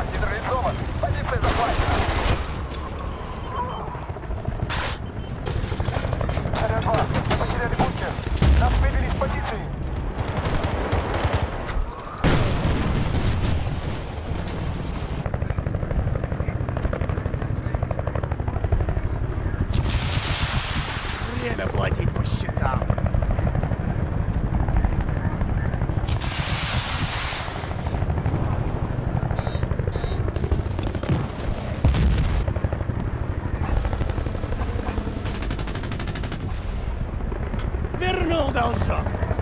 Контакт нейтрализован. Позиция захвачена. down shot.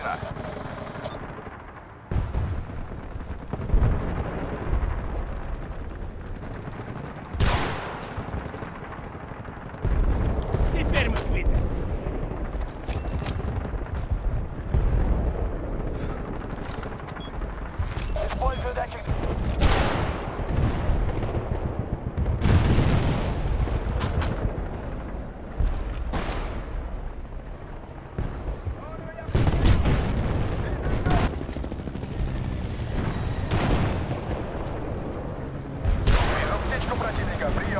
atirar. Explosion that you...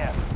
there.